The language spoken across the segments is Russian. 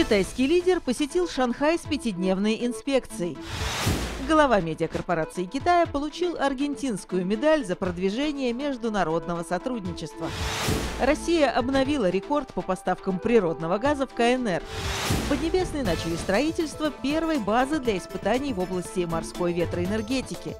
Китайский лидер посетил Шанхай с пятидневной инспекцией. Глава медиакорпорации Китая получил аргентинскую медаль за продвижение международного сотрудничества. Россия обновила рекорд по поставкам природного газа в КНР. Поднебесные начали строительство первой базы для испытаний в области морской ветроэнергетики.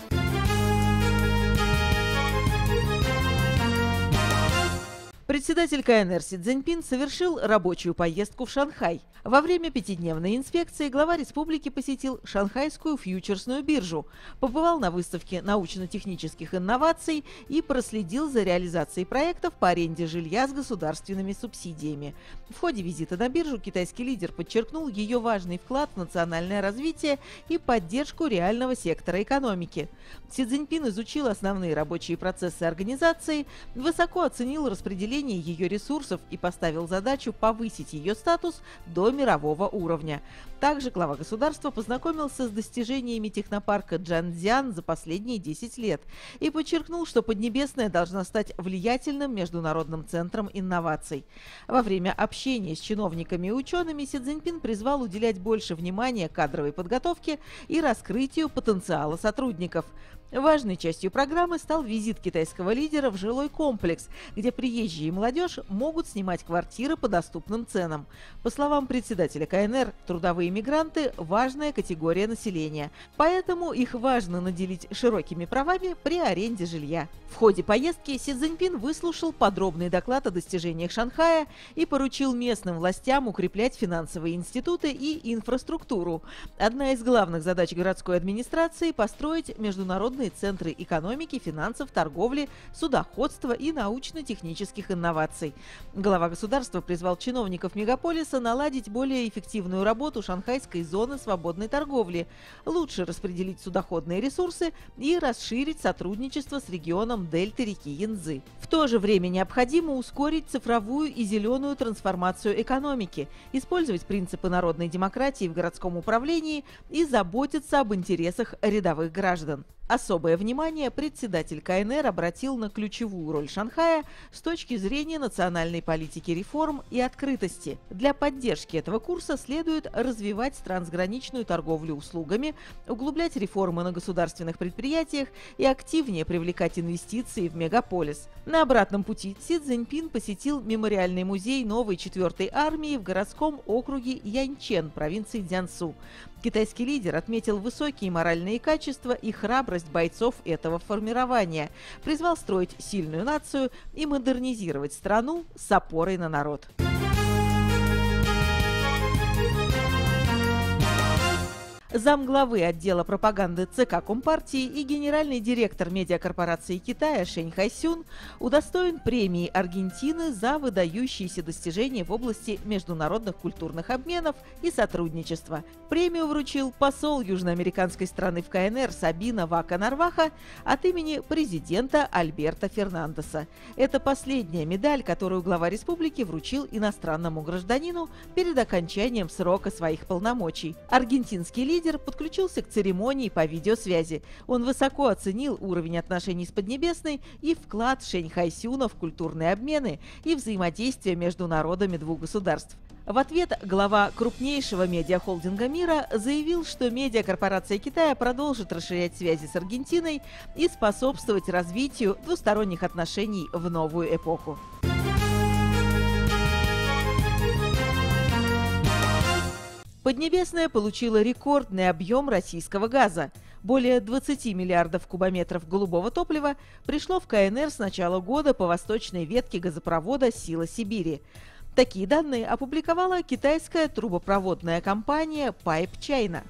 Председатель КНР Си Цзиньпин совершил рабочую поездку в Шанхай. Во время пятидневной инспекции глава республики посетил Шанхайскую фьючерсную биржу, побывал на выставке научно-технических инноваций и проследил за реализацией проектов по аренде жилья с государственными субсидиями. В ходе визита на биржу китайский лидер подчеркнул ее важный вклад в национальное развитие и поддержку реального сектора экономики. Си Цзиньпин изучил основные рабочие процессы организации, высоко оценил распределение распределении ее ресурсов и поставил задачу повысить ее статус до мирового уровня. Также глава государства познакомился с достижениями технопарка Джанцзян за последние 10 лет и подчеркнул, что Поднебесная должна стать влиятельным международным центром инноваций. Во время общения с чиновниками и учеными Си Цзиньпин призвал уделять больше внимания кадровой подготовке и раскрытию потенциала сотрудников. Важной частью программы стал визит китайского лидера в жилой комплекс, где приезжие и молодежь могут снимать квартиры по доступным ценам. По словам председателя КНР, трудовые мигранты – важная категория населения, поэтому их важно наделить широкими правами при аренде жилья. В ходе поездки Си Цзиньпин выслушал подробный доклад о достижениях Шанхая и поручил местным властям укреплять финансовые институты и инфраструктуру. Одна из главных задач городской администрации – построить международные международные центры экономики, финансов, торговли, судоходства и научно-технических инноваций. Глава государства призвал чиновников мегаполиса наладить более эффективную работу шанхайской зоны свободной торговли, лучше распределить судоходные ресурсы и расширить сотрудничество с регионом дельты реки Янзы. В то же время необходимо ускорить цифровую и зеленую трансформацию экономики, использовать принципы народной демократии в городском управлении и заботиться об интересах рядовых граждан. Особое внимание председатель КНР обратил на ключевую роль Шанхая с точки зрения национальной политики реформ и открытости. Для поддержки этого курса следует развивать трансграничную торговлю услугами, углублять реформы на государственных предприятиях и активнее привлекать инвестиции в мегаполис. На обратном пути Си Цзиньпин посетил мемориальный музей новой 4-й армии в городском округе Яньчен, провинции Дзянсу. Китайский лидер отметил высокие моральные качества и храбрость бойцов этого формирования, призвал строить сильную нацию и модернизировать страну с опорой на народ. Замглавы отдела пропаганды ЦК Компартии и генеральный директор медиакорпорации Китая Шэнь Хайсюн удостоен премии Аргентины за выдающиеся достижения в области международных культурных обменов и сотрудничества. Премию вручил посол южноамериканской страны в КНР Сабина Вака Нарваха от имени президента Альберта Фернандеса. Это последняя медаль, которую глава республики вручил иностранному гражданину перед окончанием срока своих полномочий. Аргентинский лидер лидер подключился к церемонии по видеосвязи. Он высоко оценил уровень отношений с Поднебесной и вклад Шень Хайсюна в культурные обмены и взаимодействие между народами двух государств. В ответ глава крупнейшего медиахолдинга мира заявил, что медиакорпорация Китая продолжит расширять связи с Аргентиной и способствовать развитию двусторонних отношений в новую эпоху. Поднебесная получила рекордный объем российского газа. Более 20 миллиардов кубометров голубого топлива пришло в КНР с начала года по восточной ветке газопровода «Сила Сибири». Такие данные опубликовала китайская трубопроводная компания Pipe China.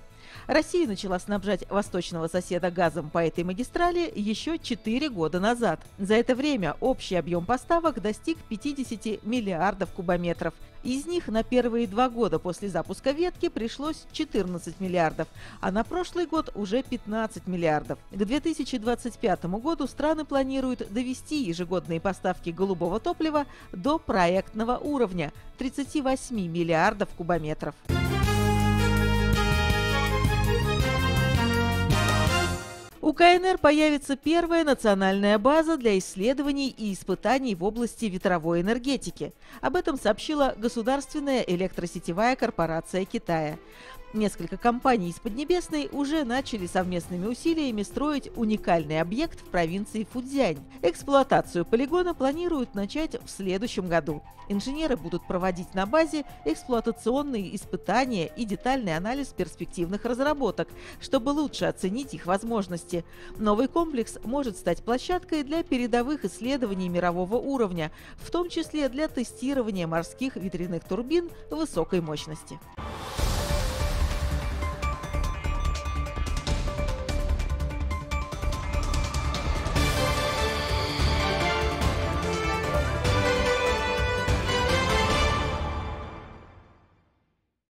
Россия начала снабжать восточного соседа газом по этой магистрали еще 4 года назад. За это время общий объем поставок достиг 50 миллиардов кубометров. Из них на первые два года после запуска ветки пришлось 14 миллиардов, а на прошлый год уже 15 миллиардов. К 2025 году страны планируют довести ежегодные поставки голубого топлива до проектного уровня – 38 миллиардов кубометров. У КНР появится первая национальная база для исследований и испытаний в области ветровой энергетики. Об этом сообщила Государственная электросетевая корпорация Китая. Несколько компаний из Поднебесной уже начали совместными усилиями строить уникальный объект в провинции Фудзянь. Эксплуатацию полигона планируют начать в следующем году. Инженеры будут проводить на базе эксплуатационные испытания и детальный анализ перспективных разработок, чтобы лучше оценить их возможности. Новый комплекс может стать площадкой для передовых исследований мирового уровня, в том числе для тестирования морских ветряных турбин высокой мощности.